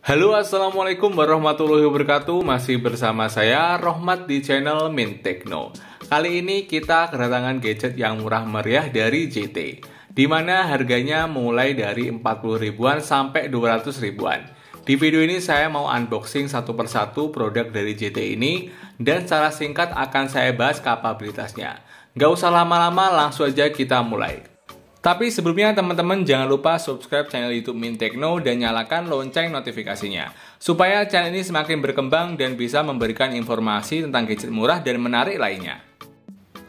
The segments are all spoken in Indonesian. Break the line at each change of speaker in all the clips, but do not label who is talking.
Halo assalamualaikum warahmatullahi wabarakatuh. Masih bersama saya Rohmat di channel Min Techno. Kali ini kita kedatangan gadget yang murah meriah dari JT Di mana harganya mulai dari 40 ribuan sampai 200 ribuan. Di video ini saya mau unboxing satu persatu produk dari JT ini Dan secara singkat akan saya bahas kapabilitasnya. Gak usah lama-lama langsung aja kita mulai tapi sebelumnya teman-teman jangan lupa subscribe channel YouTube Min Techno dan nyalakan lonceng notifikasinya supaya channel ini semakin berkembang dan bisa memberikan informasi tentang gadget murah dan menarik lainnya.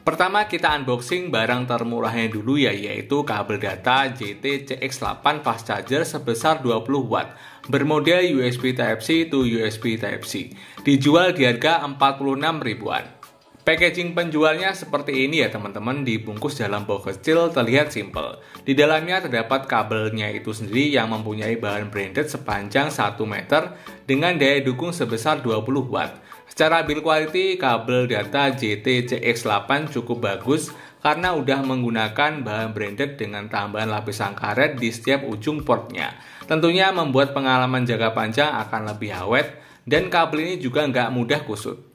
Pertama kita unboxing barang termurahnya dulu ya yaitu kabel data JT CX8 fast charger sebesar 20 watt bermodel USB Type-C to USB Type-C. Dijual di harga 46 ribuan. Packaging penjualnya seperti ini ya teman-teman, dibungkus dalam box kecil terlihat simple. Di dalamnya terdapat kabelnya itu sendiri yang mempunyai bahan branded sepanjang 1 meter dengan daya dukung sebesar 20 watt. Secara build quality, kabel data JT CX8 cukup bagus karena udah menggunakan bahan branded dengan tambahan lapisan karet di setiap ujung portnya. Tentunya membuat pengalaman jangka panjang akan lebih awet dan kabel ini juga nggak mudah kusut.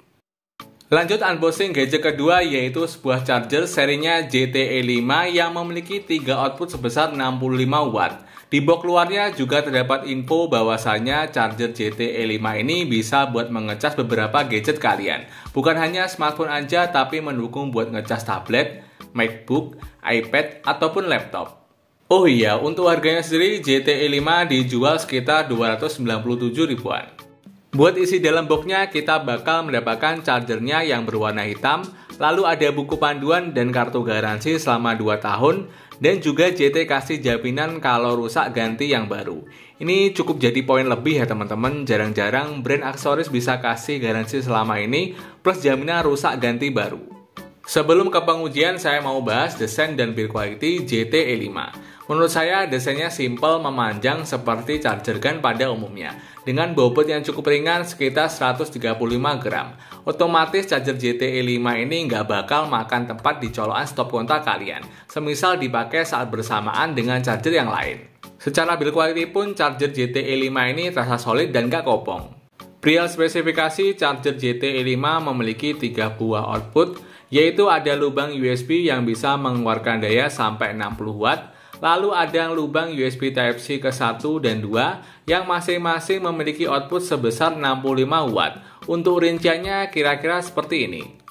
Lanjut unboxing gadget kedua yaitu sebuah charger serinya JTE5 yang memiliki tiga output sebesar 65 watt. Di box luarnya juga terdapat info bahwasanya charger JTE5 ini bisa buat mengecas beberapa gadget kalian. Bukan hanya smartphone aja tapi mendukung buat ngecas tablet, MacBook, iPad, ataupun laptop. Oh iya, untuk harganya sendiri JTE5 dijual sekitar 297 ribuan. Buat isi dalam boxnya, kita bakal mendapatkan chargernya yang berwarna hitam, lalu ada buku panduan dan kartu garansi selama 2 tahun, dan juga JT kasih jaminan kalau rusak ganti yang baru. Ini cukup jadi poin lebih ya teman-teman, jarang-jarang brand aksesoris bisa kasih garansi selama ini, plus jaminan rusak ganti baru. Sebelum ke pengujian, saya mau bahas desain dan build quality JT-E5. Menurut saya desainnya simple memanjang seperti charger gun pada umumnya dengan bobot yang cukup ringan sekitar 135 gram. Otomatis charger JTE 5 ini nggak bakal makan tempat di colokan stop kontak kalian, semisal dipakai saat bersamaan dengan charger yang lain. Secara build quality pun charger JTE 5 ini terasa solid dan nggak kopong. Perihal spesifikasi, charger JTE 5 memiliki 3 buah output, yaitu ada lubang USB yang bisa mengeluarkan daya sampai 60 watt, Lalu ada lubang USB Type-C ke 1 dan 2 yang masing-masing memiliki output sebesar 65 watt. Untuk rinciannya kira-kira seperti ini.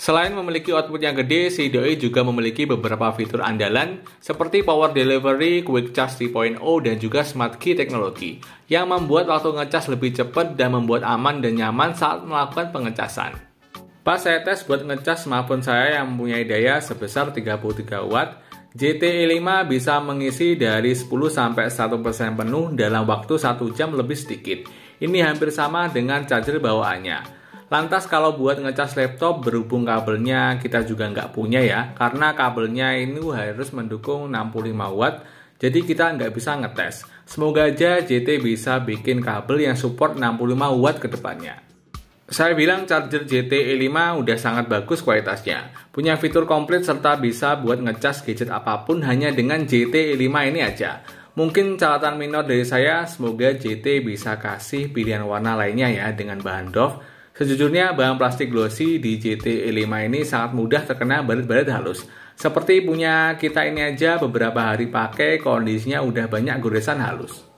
Selain memiliki output yang gede, doi juga memiliki beberapa fitur andalan seperti power delivery, quick charge 3.0, dan juga smart key teknologi yang membuat waktu ngecas lebih cepat dan membuat aman dan nyaman saat melakukan pengecasan. Pas saya tes buat ngecas smartphone saya yang mempunyai daya sebesar 33 watt, JTE5 bisa mengisi dari 10 sampai 100% penuh dalam waktu 1 jam lebih sedikit. Ini hampir sama dengan charger bawaannya. Lantas kalau buat ngecas laptop berhubung kabelnya kita juga nggak punya ya, karena kabelnya ini harus mendukung 65 watt, jadi kita nggak bisa ngetes. Semoga aja JT bisa bikin kabel yang support 65 watt ke depannya. Saya bilang charger JT-E5 udah sangat bagus kualitasnya. Punya fitur komplit serta bisa buat ngecas gadget apa pun hanya dengan JT-E5 ini aja. Mungkin catatan minor dari saya, semoga JT bisa kasih pilihan warna lainnya ya dengan bahan doff. Sejujurnya bahan plastik glossy di JT-E5 ini sangat mudah terkena baret-baret halus. Seperti punya kita ini aja beberapa hari pakai kondisinya udah banyak goresan halus.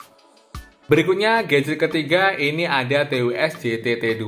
Berikutnya gadget ketiga ini ada TWS JTT2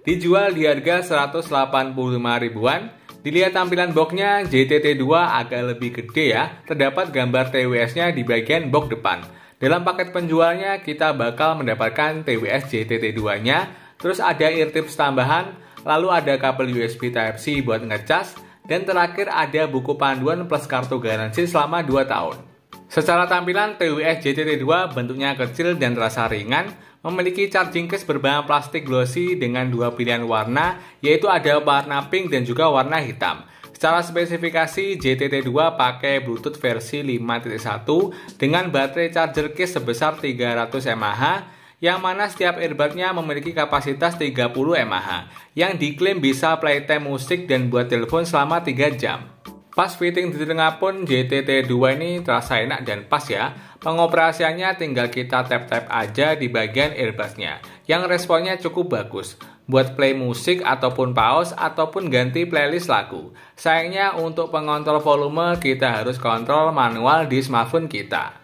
dijual di harga 185 ribuan. Dilihat tampilan boxnya JTT2 agak lebih gede ya. Terdapat gambar TWS-nya di bagian box depan. Dalam paket penjualnya kita bakal mendapatkan TWS JTT2-nya, terus ada ear tips tambahan, lalu ada kabel USB Type-C buat ngecas, dan terakhir ada buku panduan plus kartu garansi selama 2 tahun. Secara tampilan, TWS JTT2 bentuknya kecil dan terasa ringan, memiliki charging case berbahan plastik glossy dengan dua pilihan warna, yaitu ada warna pink dan juga warna hitam. Secara spesifikasi, JTT2 pakai Bluetooth versi 5.1 dengan baterai charger case sebesar 300 mAh, yang mana setiap earbudnya memiliki kapasitas 30 mAh, yang diklaim bisa playtime musik dan buat telepon selama 3 jam. Pas fitting di tengah pun JTT2 ini terasa enak dan pas ya. Pengoperasiannya tinggal kita tap-tap aja di bagian earbudsnya, yang responnya cukup bagus buat play musik ataupun pause ataupun ganti playlist lagu. Sayangnya untuk pengontrol volume kita harus kontrol manual di smartphone kita.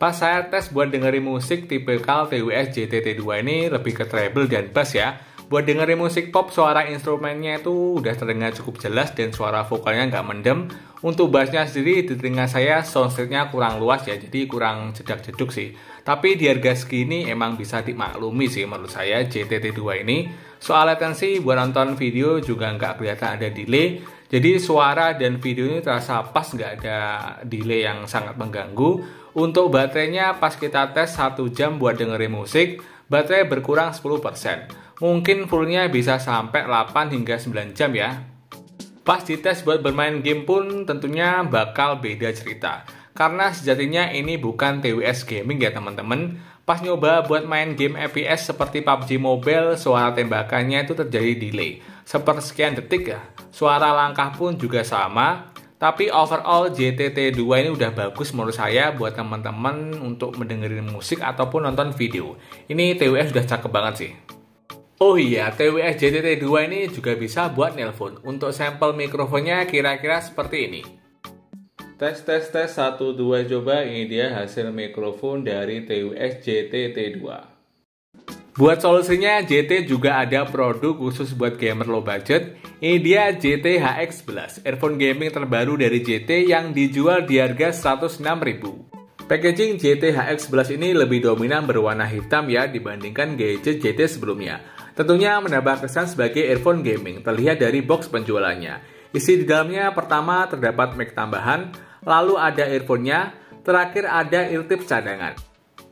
Pas saya tes buat dengerin musik tipikal TWS JTT2 ini lebih ke treble dan bass ya. Buat dengerin musik pop, suara instrumennya itu udah terdengar cukup jelas dan suara vokalnya nggak mendem. Untuk bassnya sendiri di telinga saya soundsetnya kurang luas ya, jadi kurang jedak-jeduk sih. Tapi di harga segini emang bisa dimaklumi sih menurut saya JTT2 ini. Soal latensi buat nonton video juga nggak kelihatan ada delay. Jadi suara dan video ini terasa pas nggak ada delay yang sangat mengganggu. Untuk baterainya pas kita tes 1 jam buat dengerin musik, baterai berkurang 10% mungkin fullnya bisa sampai 8 hingga 9 jam ya. Pas dites buat bermain game pun tentunya bakal beda cerita. Karena sejatinya ini bukan TWS gaming ya teman-teman. Pas nyoba buat main game FPS seperti PUBG Mobile, suara tembakannya itu terjadi delay. Sepersekian detik ya. Suara langkah pun juga sama. Tapi overall JTT2 ini udah bagus menurut saya buat teman-teman untuk mendengarin musik ataupun nonton video. Ini TWS udah cakep banget sih. Oh iya, TWS JTT2 ini juga bisa buat nelpon. Untuk sampel mikrofonnya kira-kira seperti ini. Tes tes tes 1 2 coba ini dia hasil mikrofon dari TWS JTT2. Buat solusinya JT juga ada produk khusus buat gamer low budget. Ini dia JT HX11, earphone gaming terbaru dari JT yang dijual di harga 106.000. Packaging JT HX11 ini lebih dominan berwarna hitam ya dibandingkan gadget JT sebelumnya. Tentunya menambah kesan sebagai earphone gaming, terlihat dari box penjualannya. Isi di dalamnya pertama terdapat mic tambahan, lalu ada earphone-nya, terakhir ada eartips cadangan.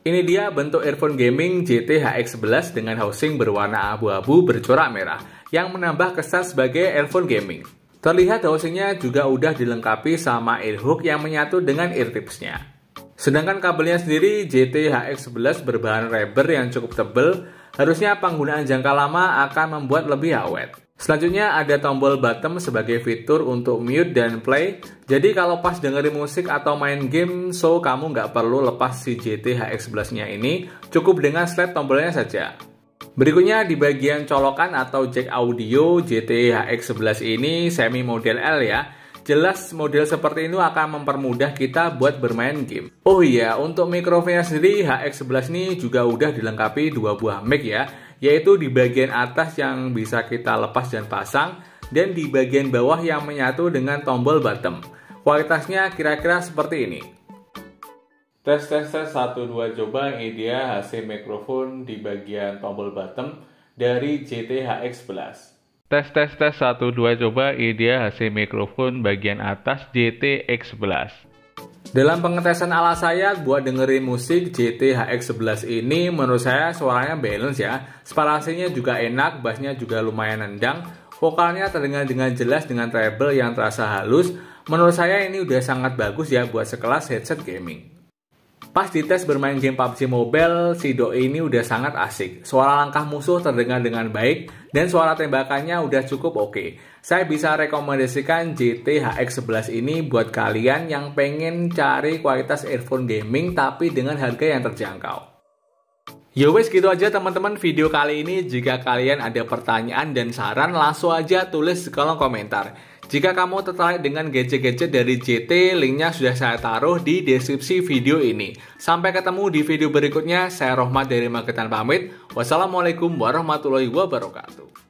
Ini dia bentuk earphone gaming JT HX11 dengan housing berwarna abu-abu bercorak merah, yang menambah kesan sebagai earphone gaming. Terlihat housingnya juga udah dilengkapi sama earhook yang menyatu dengan eartipsnya. Sedangkan kabelnya sendiri JT HX11 berbahan rubber yang cukup tebal Harusnya penggunaan jangka lama akan membuat lebih awet. Selanjutnya ada tombol bottom sebagai fitur untuk mute dan play. Jadi kalau pas dengerin musik atau main game, so kamu nggak perlu lepas si GT HX11-nya ini, cukup dengan slide tombolnya saja. Berikutnya di bagian colokan atau jack audio GT HX11 ini semi model L ya. Jelas model seperti ini akan mempermudah kita buat bermain game. Oh iya, untuk mikrofonnya sendiri HX11 ini juga udah dilengkapi dua buah mic ya, yaitu di bagian atas yang bisa kita lepas dan pasang, dan di bagian bawah yang menyatu dengan tombol bottom. Kualitasnya kira-kira seperti ini. Tes tes tes 1 2 coba ini dia hasil mikrofon di bagian tombol bottom dari JT HX11. Tes tes tes 1 2 coba ini dia hasil mikrofon bagian atas JT-X11. Dalam pengetesan ala saya buat dengerin musik JT HX11 ini menurut saya suaranya balance ya. Spalasinya juga enak, bassnya juga lumayan nendang. Vokalnya terdengar dengan jelas dengan treble yang terasa halus. Menurut saya ini udah sangat bagus ya buat sekelas headset gaming. Pas dites bermain game PUBG Mobile, si Doi ini udah sangat asik. Suara langkah musuh terdengar dengan baik, dan suara tembakannya udah cukup oke. Saya bisa rekomendasikan GT HX11 ini buat kalian yang pengen cari kualitas earphone gaming tapi dengan harga yang terjangkau. Yo wes gitu aja teman-teman video kali ini. Jika kalian ada pertanyaan dan saran langsung aja tulis di kolom komentar. Jika kamu tertarik dengan gadget-gadget dari JT, linknya sudah saya taruh di deskripsi video ini. Sampai ketemu di video berikutnya, saya Rohmat dari Magetan pamit. Wassalamualaikum warahmatullahi wabarakatuh.